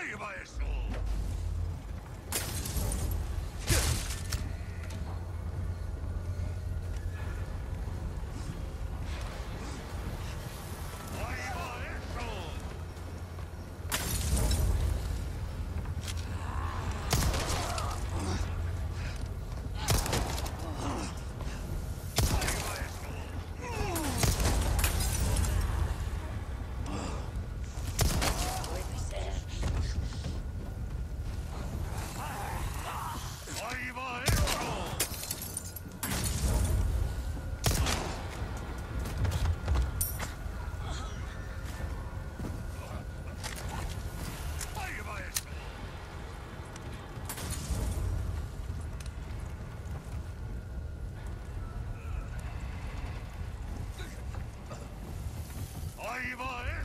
Räuber ist so! Ahí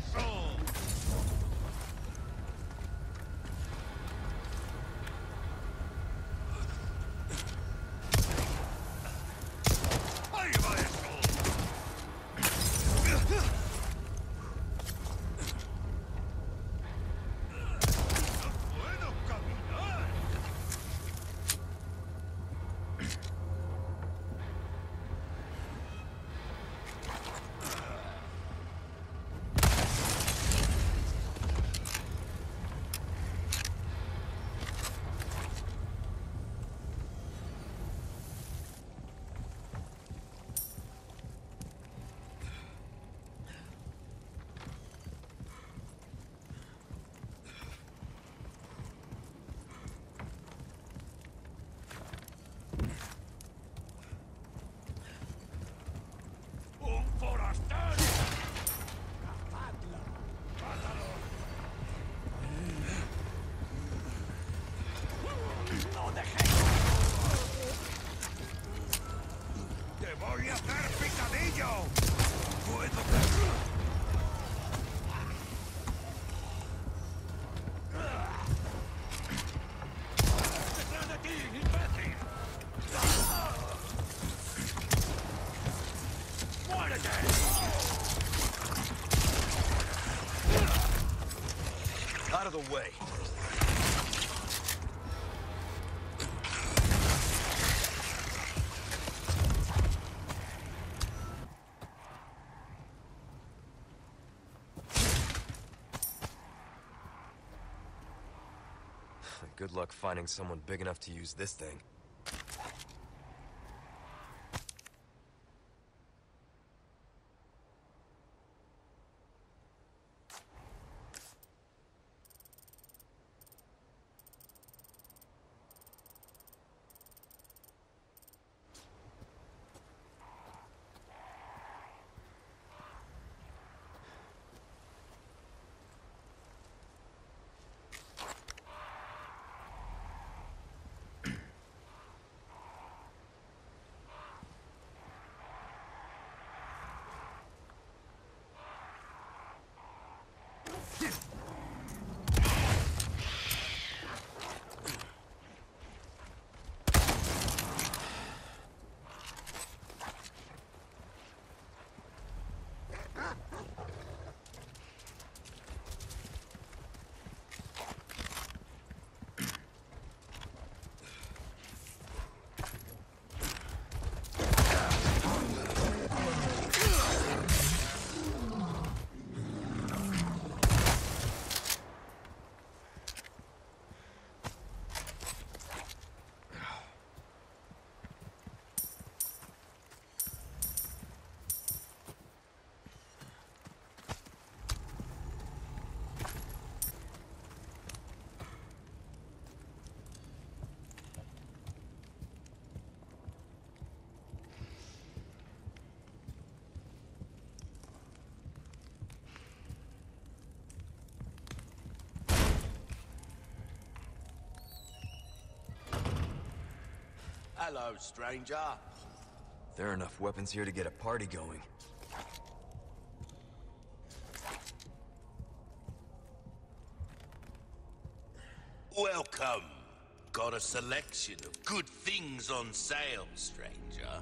Out of the way. Good luck finding someone big enough to use this thing. Hello, stranger. There are enough weapons here to get a party going. Welcome. Got a selection of good things on sale, stranger.